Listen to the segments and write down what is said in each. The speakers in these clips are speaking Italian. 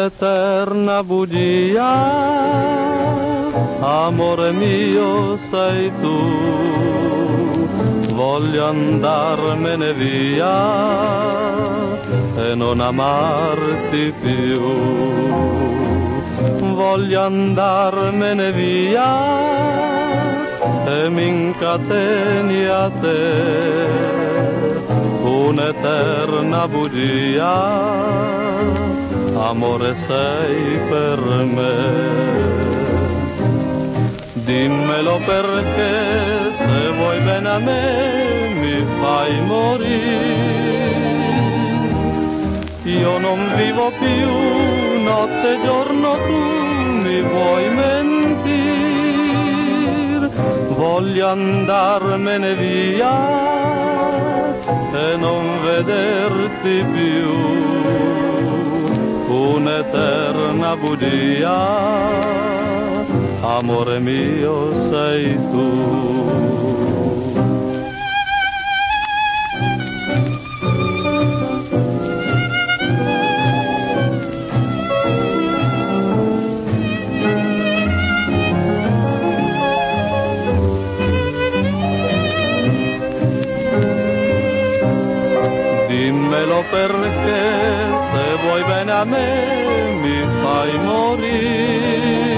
una bugia, amore mio sei tu, voglio andarmene via e non amarti più, voglio andarmene via e mi incateni a te. Un'eterna bugia, amore sei per me. Dimmelo perché se vuoi bene a me mi fai morire. Io non vivo più notte e giorno tu mi vuoi mentire. Voglio andarmene via e non vederti più, un'eterna bugia, amore mio sei tu. perché vuoi bene a me mi fai morire.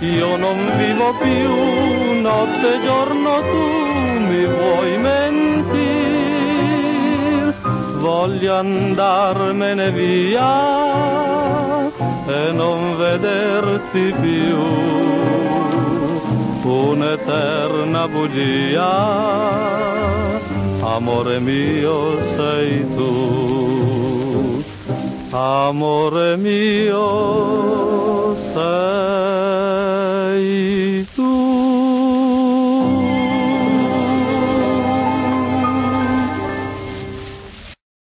Io non vivo più notte e giorno tu mi vuoi mentire. Voglio andarmene via e non vederti più. Un'eterna bugia amore mio sei tu, amore mio sei tu.